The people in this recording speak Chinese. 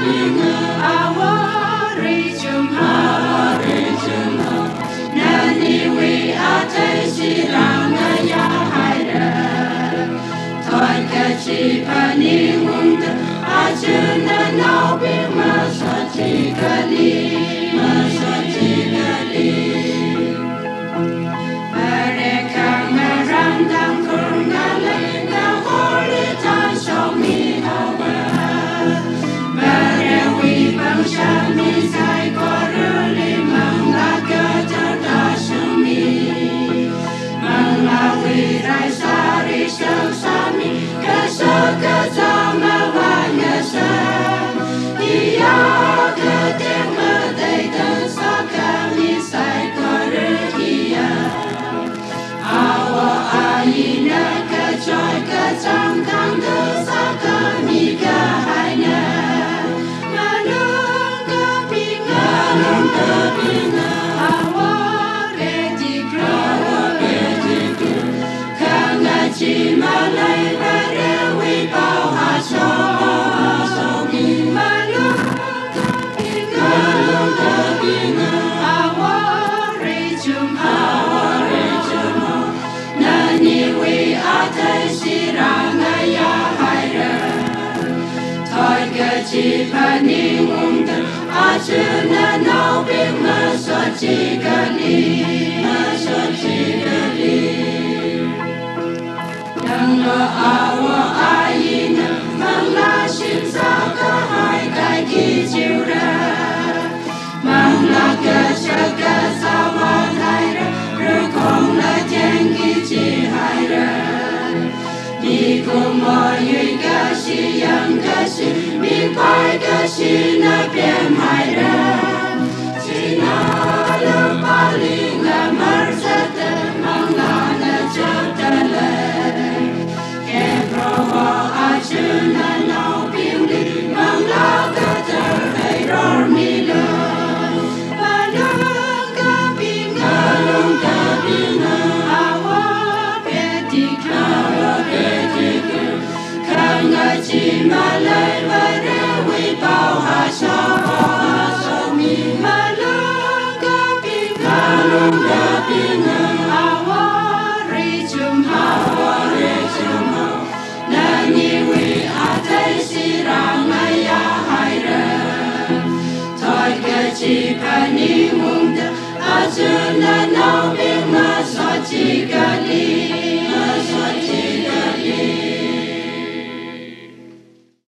Hallelujah. 来吧，别畏怕，手手紧握住，一路的温暖。汗水冲，汗水冲，哪里会啊？太凄凉，哎呀，嗨！托个翅膀，你懂得，啊，真的，老兵们说，记得你。啊，我爱因曼拉心上可爱的巨人，曼拉脚下洒满太阳的空的天地爱人，你给我一个心，一个心，明白的心，能变。Raja Nana Birma Sati Kali